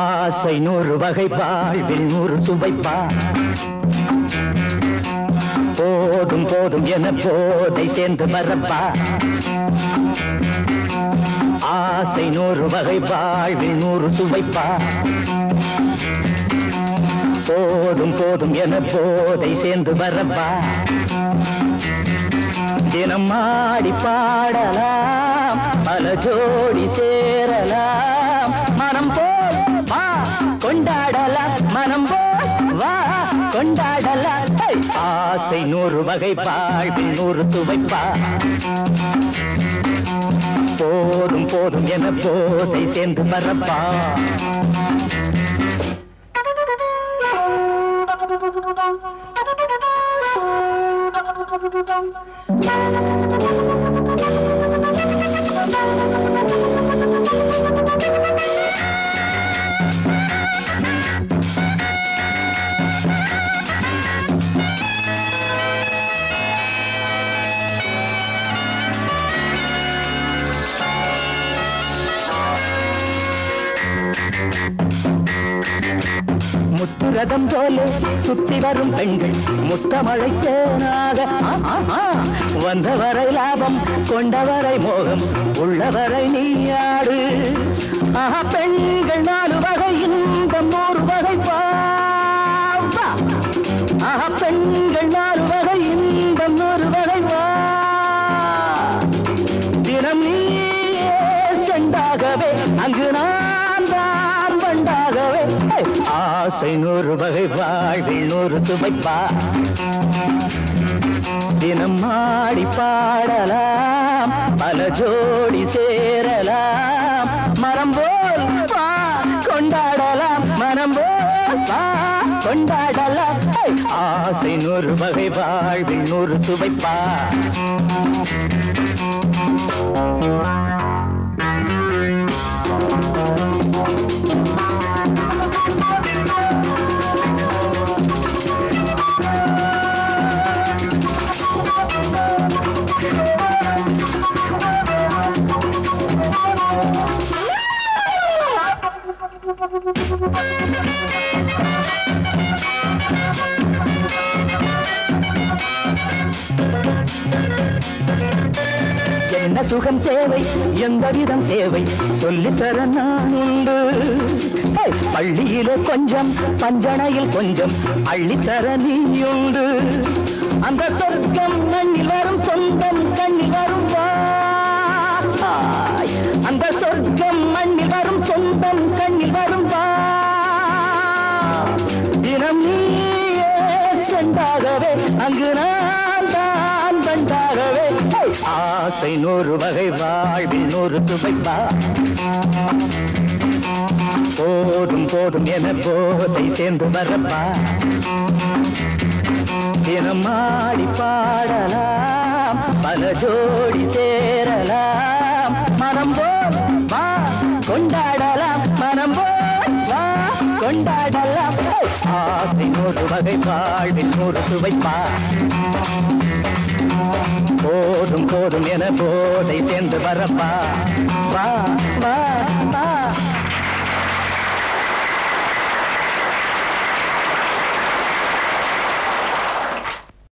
ஆசை நூறு வகை வாழ்வில் நூறு சுவைப்பா. போதும் போதும் என போதை சேர்ந்து மறப்பா. ஆசை நூறு வகை வாழ்வில் நூறு சுவைப்பா. போதும் போதும் என போதை சேர்ந்து மறப்பா. தினம் ஆடி பாடலாம் பல ஜோடி சே ஆசை நூறு வகை வாழ்வில் நூறு துவைப்பா போதும் போதும் என போதை சேர்ந்து மறப்பா Thank you. முத்துரதம் போல சுத்தி வரும் பெண்கள் முத்தமழை தேனாக. வந்தவரை லாபம் கொண்டவரை மோகம் உள்ளவரை நீயாடு. ஆஹா பெண்கள் நாலு வகை இன்பம் நூறு வகை பாவா ஆஹா பெண்கள் நாலு வகை இன்பம் நூறு வகை வா தினம் நீ செண்டாகவே அங்கு நான் ஆசை நூறு வகை வாழ்வில் நூறு சுவைப்பா தினம் ஆடி பாடலாம் பல ஜோடி சேரலாம். மரம் போல் வா கொண்டாடலாம். மரம் போல் வா கொண்டாடலாம். ஆசை நூறு வகை வாழ்வில் நூறு சுவைப்பா என்ன சுகம் தேவை? எந்த விதம் தேவை? சொல்லித்தர நான் உண்டு. ஹே! பள்ளியிலே கொஞ்சம் பஞ்சனையில் கொஞ்சம் அள்ளித்தர நீ உண்டு அந்த சொர்க்கம் ஆசை நூறு வகை வாழ்வில் நூறு துவைப்பா. போதும் போதும் என போதை சேர்ந்து வரப்பா. தினம் ஆடி பாடலாம் பல ஜோடி சேரலாம். மனம் போல் வா கொண்டாடலாம். மனம் போல் வா கொண்டாடலாம். ஆசை நூறு வகை வாழ்வில் நூறு சுவைப்பா போதும் போதும் என போதை சேர்ந்து வரப்பா. வா